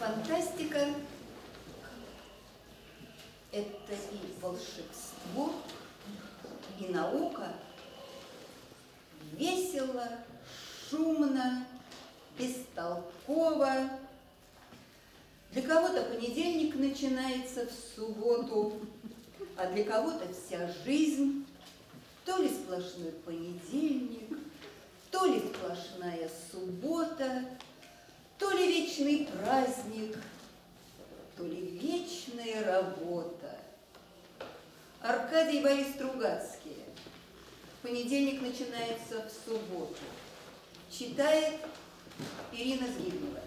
Фантастика – это и волшебство, и наука. Весело, шумно, бестолково. Для кого-то понедельник начинается в субботу, а для кого-то вся жизнь то ли сплошной понедельник, то ли сплошная суббота, вечный праздник, то ли вечная работа. Аркадий и Борис Стругацкие. Понедельник начинается в субботу. Читает Ирина Згибнева.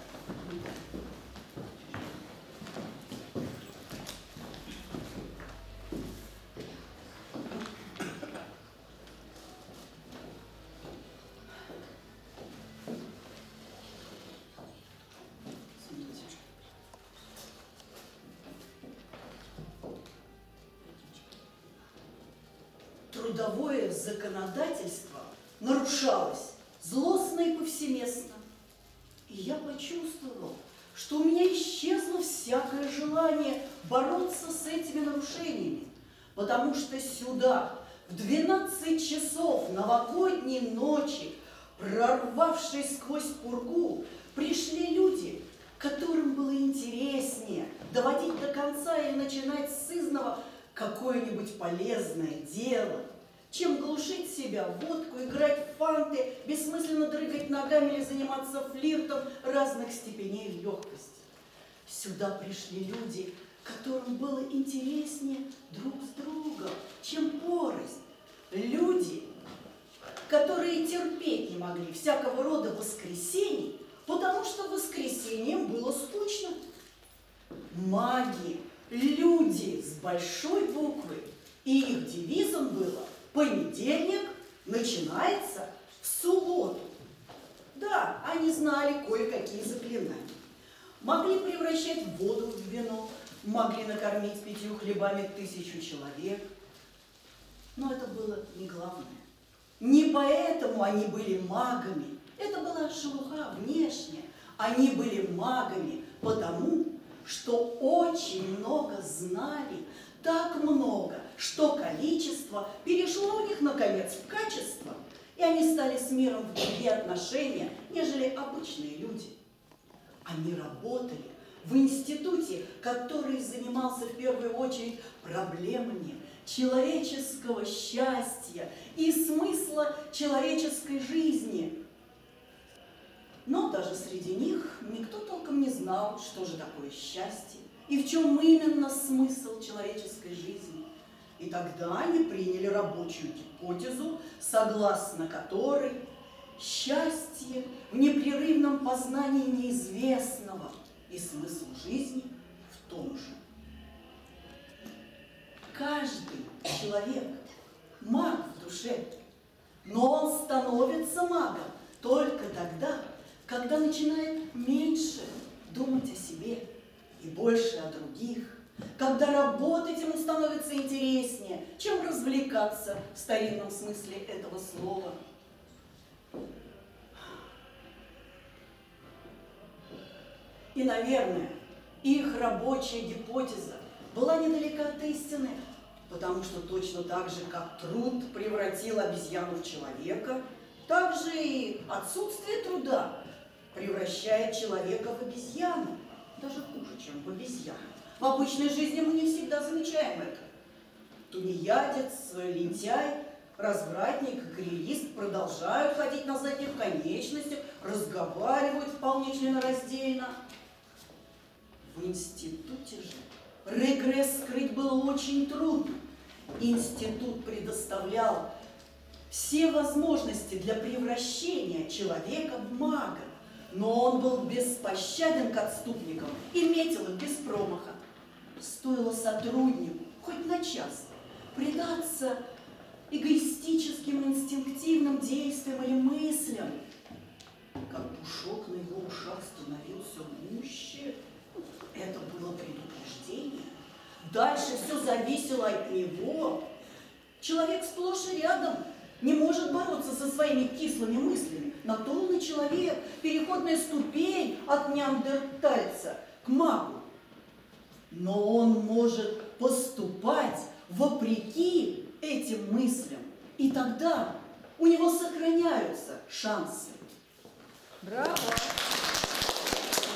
Трудовое законодательство нарушалось злостно и повсеместно. И я почувствовал, что у меня исчезло всякое желание бороться с этими нарушениями, потому что сюда в 12 часов новогодней ночи, прорвавшись сквозь пургу, пришли люди, которым было интереснее доводить до конца или начинать с изного какое-нибудь полезное дело, чем глушить себя, водку, играть в фанты, бессмысленно дрыгать ногами или заниматься флиртом разных степеней легкости. Сюда пришли люди, которым было интереснее друг с другом, чем порознь. Люди, которые терпеть не могли всякого рода воскресений, потому что воскресеньем было скучно. Маги, люди с большой буквы, и их девизом было «Понедельник начинается в субботу». Да, они знали кое-какие заклинания. Могли превращать воду в вино, могли накормить пятью хлебами тысячу человек. Но это было не главное. Не поэтому они были магами. Это была шелуха внешняя. Они были магами потому, что очень много знали, так много, что количество перешло у них, наконец, в качество, и они стали с миром в другие отношения, нежели обычные люди. Они работали в институте, который занимался в первую очередь проблемами человеческого счастья и смысла человеческой жизни – но даже среди них никто толком не знал, что же такое счастье и в чем именно смысл человеческой жизни. И тогда они приняли рабочую гипотезу, согласно которой счастье в непрерывном познании неизвестного и смысл жизни в том же. Каждый человек маг в душе, но он становится магом только тогда, когда начинает меньше думать о себе и больше о других, когда работать ему становится интереснее, чем развлекаться в старинном смысле этого слова. И, наверное, их рабочая гипотеза была недалека от истины, потому что точно так же, как труд превратил обезьяну в человека, так же и отсутствие труда превращает человека в обезьяну. Даже хуже, чем в обезьяну. В обычной жизни мы не всегда замечаем это. Тунеядец, лентяй, развратник, карьерист продолжают ходить на задних конечностях, разговаривают вполне членораздельно. В институте же регресс скрыть было очень трудно. Институт предоставлял все возможности для превращения человека в мага но он был беспощаден к отступникам и метил их без промаха. Стоило сотруднику хоть на час предаться эгоистическим инстинктивным действиям или мыслям, как пушок на его ушах становился гуще. Это было предупреждение. Дальше все зависело от него. Человек сплошь и рядом не может бороться со своими кислыми мыслями. На человек, переходная ступень от неандертальца, к магу. Но он может поступать вопреки этим мыслям, и тогда у него сохраняются шансы. Браво!